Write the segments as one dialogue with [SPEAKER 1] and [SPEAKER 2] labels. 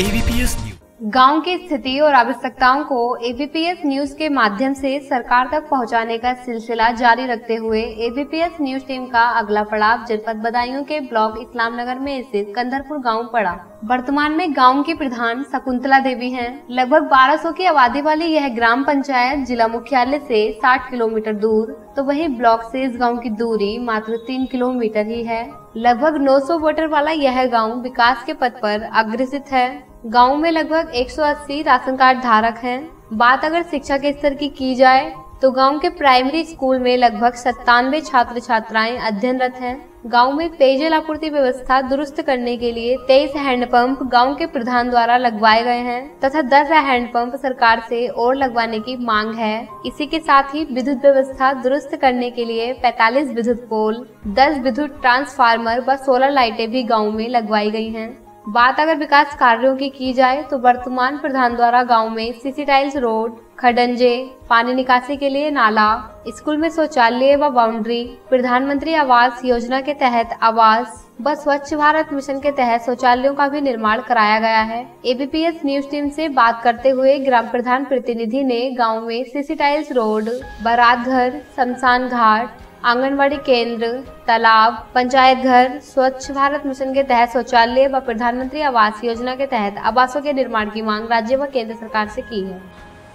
[SPEAKER 1] ABPS news
[SPEAKER 2] गाँव की स्थिति और आवश्यकताओं को एबीपीएस न्यूज़ के माध्यम से सरकार तक पहुँचाने का सिलसिला जारी रखते हुए एबीपीएस न्यूज़ टीम का अगला पड़ाव जनपद बदायूं के ब्लॉक इस्लामनगर में स्थित कंदरपुर गाँव पड़ा। वर्तमान में गाँव की प्रधान शकुंतला देवी हैं। लगभग 1200 की आबादी वाली यह ग्राम पंचायत जिला मुख्यालय से 60 किलोमीटर दूर तो वहीं ब्लॉक से इस गाँव की दूरी मात्र तीन किलोमीटर ही है। लगभग 900 वोटर वाला यह गाँव विकास के पथ पर अग्रसित है। गाँव में लगभग 180 राशन कार्ड धारक हैं। बात अगर शिक्षा के स्तर की की जाए तो गाँव के प्राइमरी स्कूल में लगभग सत्तानवे छात्र छात्राएँ अध्ययनरत हैं। गाँव में पेयजल आपूर्ति व्यवस्था दुरुस्त करने के लिए 23 हैंडपंप गाँव के प्रधान द्वारा लगवाए गए हैं, तथा 10 हैंडपंप सरकार से और लगवाने की मांग है इसी के साथ ही विद्युत व्यवस्था दुरुस्त करने के लिए 45 विद्युत पोल 10 विद्युत ट्रांसफार्मर व सोलर लाइटें भी गाँव में लगवाई गई है बात अगर विकास कार्यों की की जाए तो वर्तमान प्रधान द्वारा गाँव में सीसी टाइल्स रोड खडंजे, पानी निकासी के लिए नाला, स्कूल में शौचालय व बाउंड्री प्रधानमंत्री आवास योजना के तहत आवास व स्वच्छ भारत मिशन के तहत शौचालयों का भी निर्माण कराया गया है। एबीपीएस न्यूज़ टीम से बात करते हुए ग्राम प्रधान प्रतिनिधि ने गाँव में सीसी टाइल्स रोड बारात घर, शमशान घाट आंगनवाड़ी केंद्र, तालाब, पंचायत घर, स्वच्छ भारत मिशन के तहत शौचालय व प्रधानमंत्री आवास योजना के तहत आवासों के निर्माण की मांग राज्य व केंद्र सरकार से की है।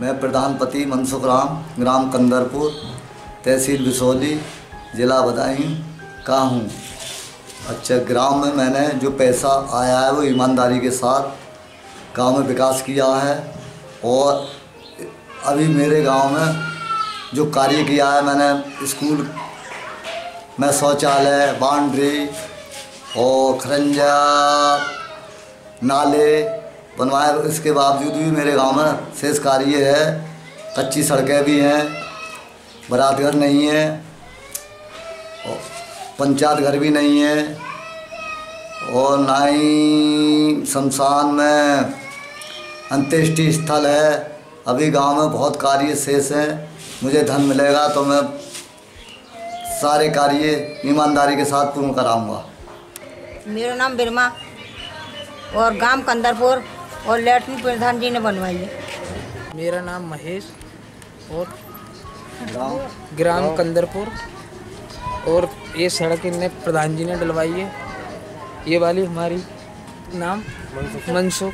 [SPEAKER 3] मैं प्रधानपति मनसुख राम, ग्राम कंदरपुर, तहसील बिसौली जिला बदायूं का हूँ। अच्छा ग्राम में मैंने जो पैसा आया है वो ईमानदारी के साथ गाँव में विकास किया है और अभी मेरे गाँव में जो कार्य किया है, मैंने स्कूल में शौचालय बाउंड्री और खरंजा, नाले बनवाए इसके बावजूद भी मेरे गाँव में शेष कार्य है। कच्ची सड़कें भी हैं, बारात घर नहीं है, और पंचायत घर भी नहीं है, और ना ही शमशान में अंत्येष्टि स्थल है। अभी गाँव में बहुत कार्य शेष हैं, मुझे धन मिलेगा तो मैं सारे कार्य ईमानदारी के साथ पूर्ण कराऊँगा।
[SPEAKER 4] मेरा नाम बिरमा और गाँव कंदरपुर और लेटरिन प्रधान जी ने बनवाई है।
[SPEAKER 5] मेरा नाम महेश और ग्राम कंदरपुर और ये सड़क इनने प्रधान जी ने डलवाई है। ये वाली हमारी नाम मनसुख।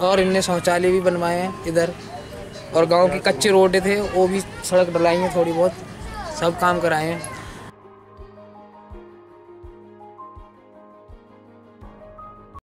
[SPEAKER 5] और इनने शौचालय भी बनवाए हैं इधर। और गाँव की कच्चे रोड थे वो भी सड़क डलाई हैं थोड़ी बहुत। सब काम कराए हैं।